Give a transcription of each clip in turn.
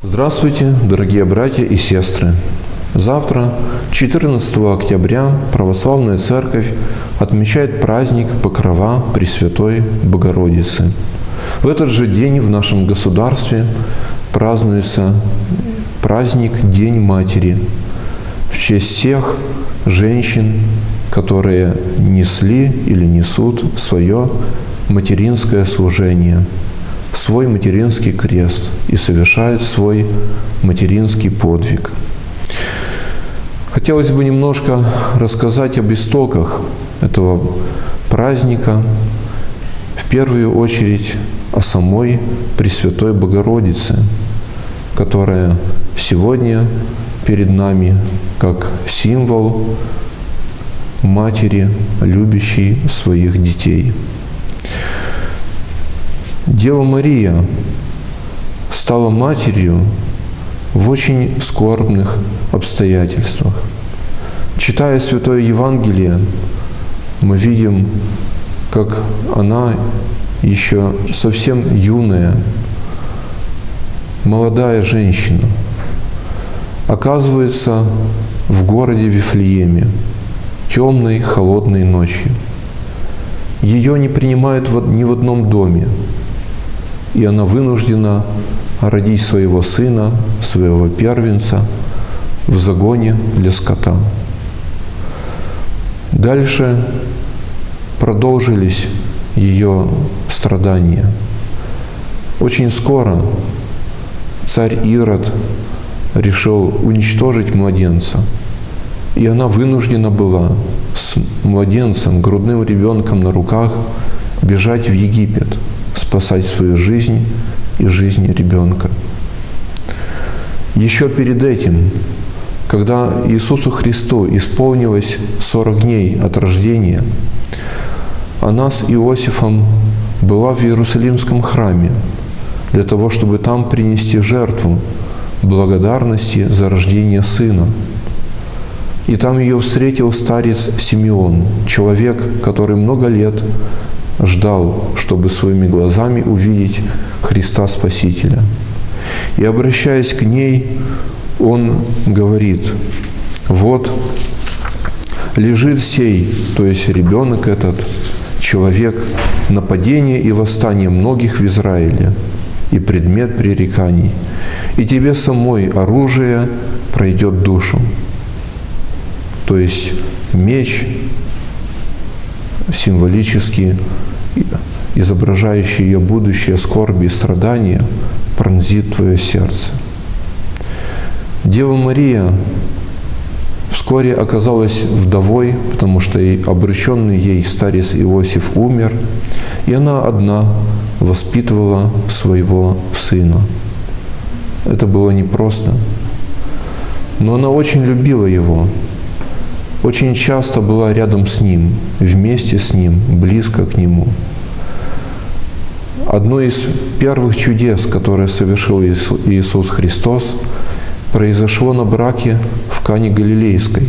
Здравствуйте, дорогие братья и сестры! Завтра, 14 октября, Православная Церковь отмечает праздник Покрова Пресвятой Богородицы. В этот же день в нашем государстве празднуется праздник День Матери в честь всех женщин, которые несли или несут свое материнское служение – свой материнский крест и совершает свой материнский подвиг. Хотелось бы немножко рассказать об истоках этого праздника, первую очередь о самой Пресвятой Богородице, которая сегодня перед нами как символ матери, любящей своих детей. Дева Мария стала матерью в очень скорбных обстоятельствах. Читая Святое Евангелие, мы видим, как она еще совсем юная, молодая женщина, оказывается в городе Вифлееме темной, холодной ночью. Ее не принимают ни в одном доме – и она вынуждена родить своего сына, своего первенца в загоне для скота. Дальше продолжились ее страдания. Очень скоро царь Ирод решил уничтожить младенца, и она вынуждена была с младенцем, грудным ребенком на руках бежать в Египет – спасать свою жизнь и жизнь ребенка. Еще перед этим, когда Иисусу Христу исполнилось 40 дней от рождения, она с Иосифом была в Иерусалимском храме для того, чтобы там принести жертву благодарности за рождение сына. И там ее встретил старец Симеон, человек, который много лет ждал, чтобы своими глазами увидеть Христа Спасителя. И обращаясь к ней, он говорит, вот лежит сей, то есть ребенок этот, человек, нападение и восстание многих в Израиле и предмет пререканий. И тебе самой оружие пройдет душу. То есть меч символически изображающий ее будущее скорби и страдания, пронзит твое сердце. Дева Мария вскоре оказалась вдовой, потому что и обращенный ей старец Иосиф умер, и она одна воспитывала своего сына. Это было непросто, но она очень любила его, очень часто была рядом с Ним, вместе с Ним, близко к Нему. Одно из первых чудес, которое совершил Иисус Христос, произошло на браке в Кане Галилейской.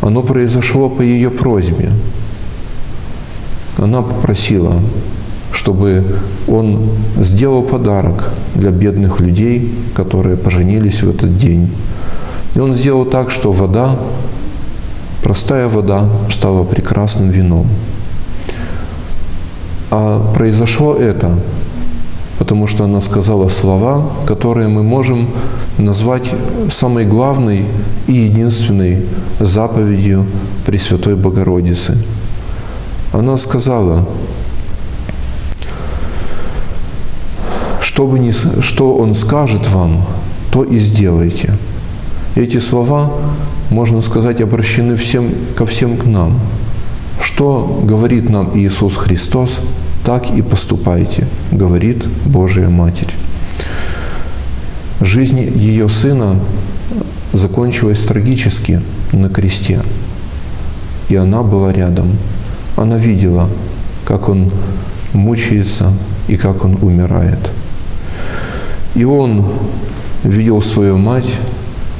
Оно произошло по ее просьбе. Она попросила, чтобы он сделал подарок для бедных людей, которые поженились в этот день. И он сделал так, что вода Простая вода стала прекрасным вином. А произошло это, потому что она сказала слова, которые мы можем назвать самой главной и единственной заповедью Пресвятой Богородицы. Она сказала, что, вы не, что Он скажет вам, то и сделайте. Эти слова можно сказать, обращены всем, ко всем к нам. Что говорит нам Иисус Христос, так и поступайте, говорит Божия Матерь. Жизнь ее сына закончилась трагически на кресте, и она была рядом. Она видела, как он мучается и как он умирает. И он видел свою мать,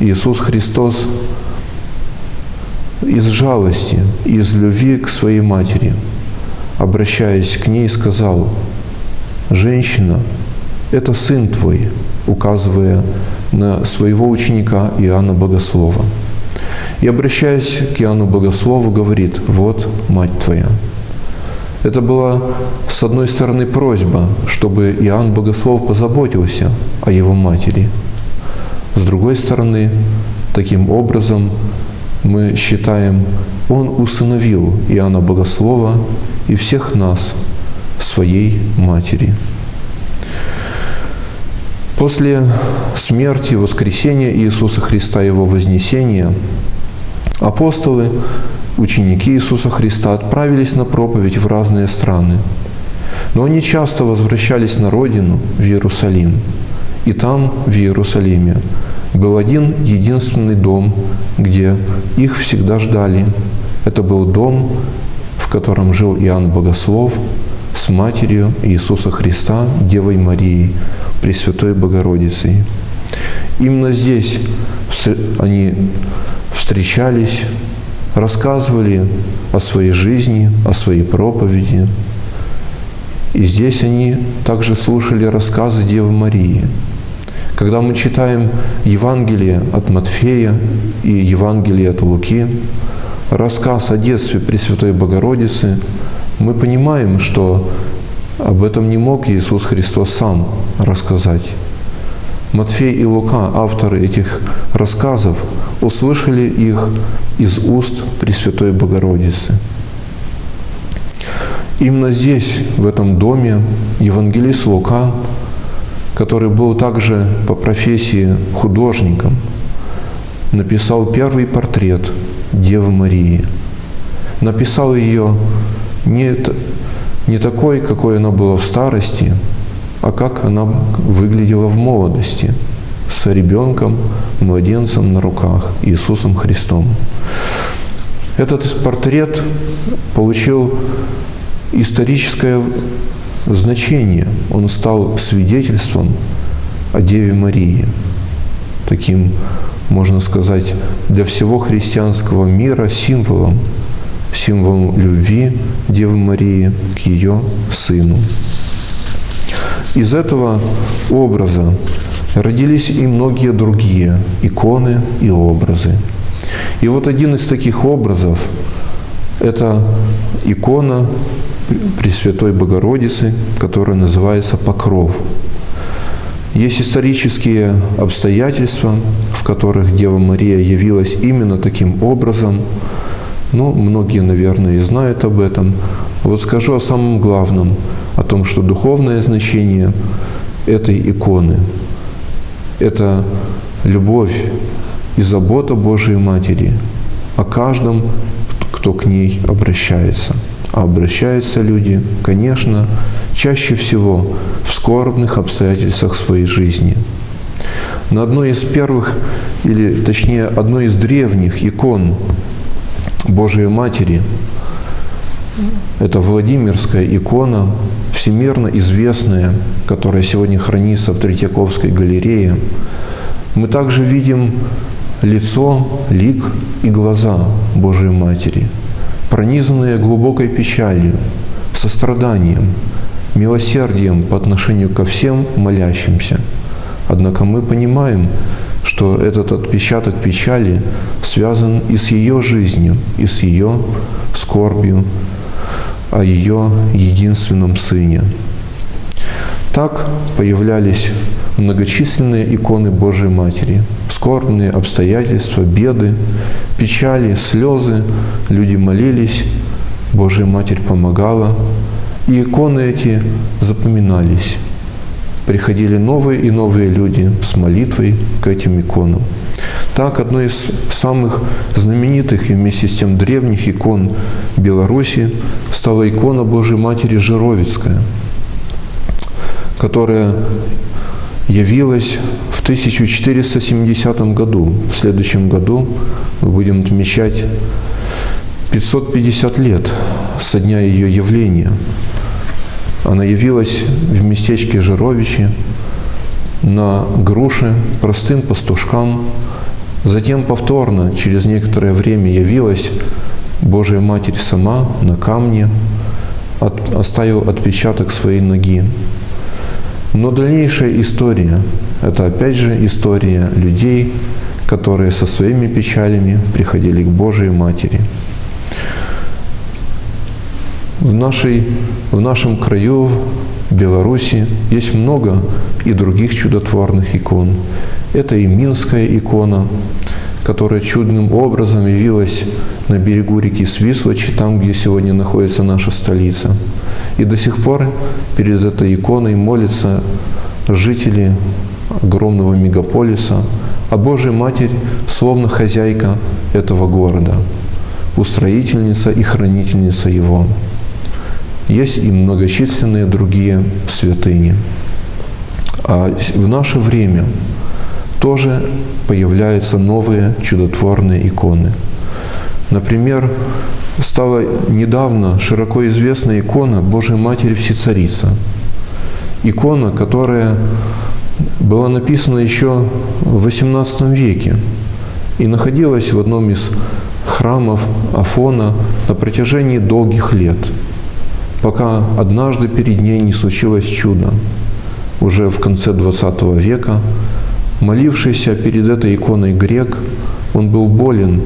Иисус Христос, из жалости, из любви к своей матери, обращаясь к ней, сказал, «Женщина, это сын твой», указывая на своего ученика Иоанна Богослова. И обращаясь к Иоанну Богослову, говорит, «Вот мать твоя». Это была, с одной стороны, просьба, чтобы Иоанн Богослов позаботился о его матери. С другой стороны, таким образом мы считаем, он усыновил Иоанна Богослова и всех нас своей матери. После смерти, воскресения Иисуса Христа и Его вознесения апостолы, ученики Иисуса Христа отправились на проповедь в разные страны. Но они часто возвращались на родину, в Иерусалим. И там, в Иерусалиме, был один единственный дом, где их всегда ждали. Это был дом, в котором жил Иоанн Богослов с матерью Иисуса Христа, Девой Марией, Пресвятой Богородицей. Именно здесь они встречались, рассказывали о своей жизни, о своей проповеди. И здесь они также слушали рассказы Девы Марии. Когда мы читаем Евангелие от Матфея и Евангелие от Луки, рассказ о детстве Пресвятой Богородицы, мы понимаем, что об этом не мог Иисус Христос сам рассказать. Матфей и Лука, авторы этих рассказов, услышали их из уст Пресвятой Богородицы. Именно здесь, в этом доме, евангелист Лука, который был также по профессии художником, написал первый портрет Девы Марии. Написал ее не не такой, какой она была в старости, а как она выглядела в молодости, с ребенком, младенцем на руках, Иисусом Христом. Этот портрет получил историческое значение. Он стал свидетельством о Деве Марии, таким, можно сказать, для всего христианского мира символом символ любви Девы Марии к ее сыну. Из этого образа родились и многие другие иконы и образы. И вот один из таких образов – это икона Пресвятой Богородицы, которая называется Покров. Есть исторические обстоятельства, в которых Дева Мария явилась именно таким образом – ну, многие, наверное, и знают об этом. Вот скажу о самом главном, о том, что духовное значение этой иконы – это любовь и забота Божией Матери о каждом, кто к ней обращается. А обращаются люди, конечно, чаще всего в скорбных обстоятельствах своей жизни. На одной из первых, или точнее одной из древних икон Божией Матери. Это Владимирская икона, всемирно известная, которая сегодня хранится в Третьяковской галерее. Мы также видим лицо, лик и глаза Божией Матери, пронизанные глубокой печалью, состраданием, милосердием по отношению ко всем молящимся. Однако мы понимаем, что этот отпечаток печали связан и с ее жизнью, и с ее скорбью о ее единственном сыне. Так появлялись многочисленные иконы Божьей Матери, скорбные обстоятельства, беды, печали, слезы. Люди молились, Божья Матерь помогала, и иконы эти запоминались приходили новые и новые люди с молитвой к этим иконам. Так, одной из самых знаменитых и вместе с тем древних икон Беларуси стала икона Божьей Матери Жировицкая, которая явилась в 1470 году. В следующем году мы будем отмечать 550 лет со дня ее явления. Она явилась в местечке Жировичи на груши простым пастушкам. Затем повторно, через некоторое время, явилась Божья Матерь сама на камне, от, отпечаток своей ноги. Но дальнейшая история – это опять же история людей, которые со своими печалями приходили к Божией Матери. В, нашей, в нашем краю, в Беларуси, есть много и других чудотворных икон. Это и Минская икона, которая чудным образом явилась на берегу реки Свислочи, там, где сегодня находится наша столица. И до сих пор перед этой иконой молятся жители огромного мегаполиса, а Божья Матерь словно хозяйка этого города, устроительница и хранительница его. Есть и многочисленные другие святыни. А в наше время тоже появляются новые чудотворные иконы. Например, стала недавно широко известна икона Божьей Матери Всецарица. Икона, которая была написана еще в XVIII веке и находилась в одном из храмов Афона на протяжении долгих лет, пока однажды перед ней не случилось чудо. Уже в конце XX века молившийся перед этой иконой грек, он был болен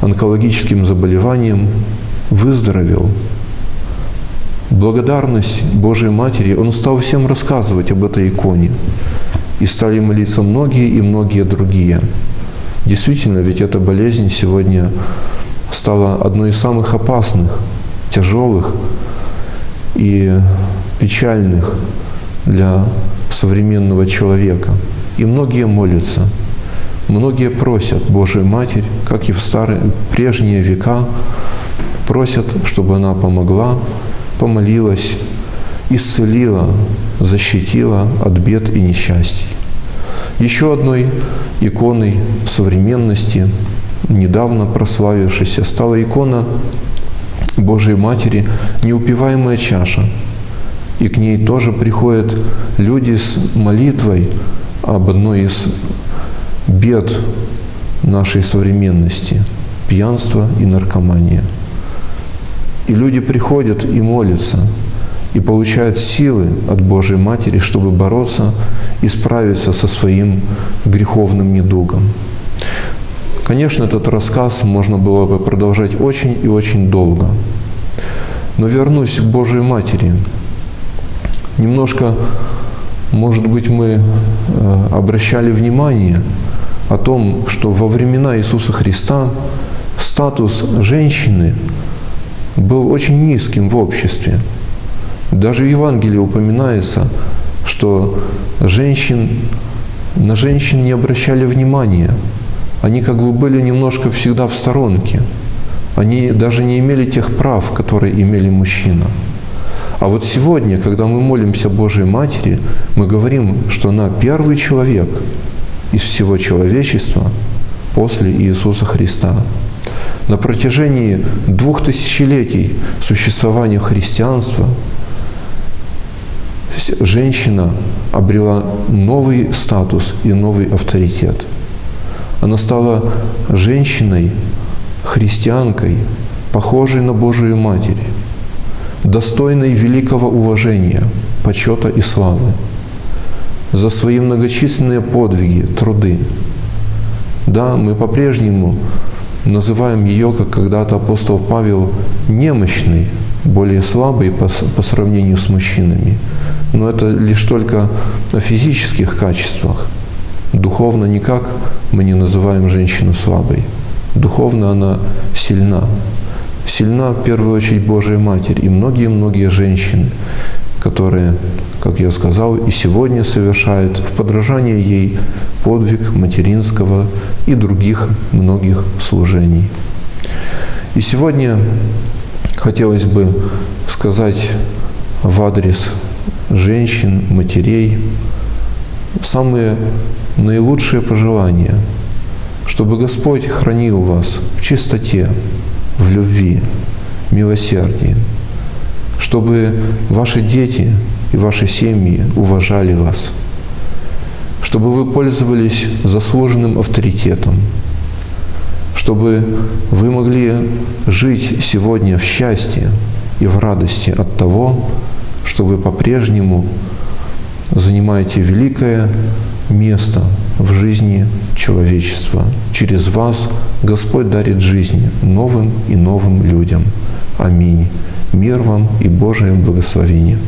онкологическим заболеванием, выздоровел. Благодарность Божьей Матери, он стал всем рассказывать об этой иконе. И стали молиться многие и многие другие. Действительно, ведь эта болезнь сегодня стала одной из самых опасных, тяжелых и печальных для современного человека. И многие молятся – Многие просят Божию Матерь, как и в старые, прежние века, просят, чтобы она помогла, помолилась, исцелила, защитила от бед и несчастий. Еще одной иконой современности, недавно прославившейся, стала икона Божией Матери «Неупиваемая чаша». И к ней тоже приходят люди с молитвой об одной из бед нашей современности – пьянство и наркомания. И люди приходят и молятся, и получают силы от Божьей Матери, чтобы бороться и справиться со своим греховным недугом. Конечно, этот рассказ можно было бы продолжать очень и очень долго. Но вернусь к Божьей Матери. Немножко, может быть, мы э, обращали внимание – о том, что во времена Иисуса Христа статус женщины был очень низким в обществе. Даже в Евангелии упоминается, что женщин, на женщин не обращали внимания. Они как бы были немножко всегда в сторонке. Они даже не имели тех прав, которые имели мужчина. А вот сегодня, когда мы молимся Божьей Матери, мы говорим, что она первый человек – из всего человечества после Иисуса Христа. На протяжении двух тысячелетий существования христианства женщина обрела новый статус и новый авторитет. Она стала женщиной, христианкой, похожей на Божию Матерь, достойной великого уважения, почета и славы за свои многочисленные подвиги, труды. Да, мы по-прежнему называем ее, как когда-то апостол Павел, немощной, более слабой по, по сравнению с мужчинами. Но это лишь только о физических качествах. Духовно никак мы не называем женщину слабой. Духовно она сильна. Сильна в первую очередь Божия Матерь и многие-многие женщины, которые как я сказал, и сегодня совершает в подражании ей подвиг материнского и других многих служений. И сегодня хотелось бы сказать в адрес женщин, матерей самые наилучшие пожелания, чтобы Господь хранил вас в чистоте, в любви, милосердии, чтобы ваши дети и ваши семьи уважали вас, чтобы вы пользовались заслуженным авторитетом, чтобы вы могли жить сегодня в счастье и в радости от того, что вы по-прежнему занимаете великое место в жизни человечества. Через вас Господь дарит жизнь новым и новым людям. Аминь. Мир вам и Божие благословение.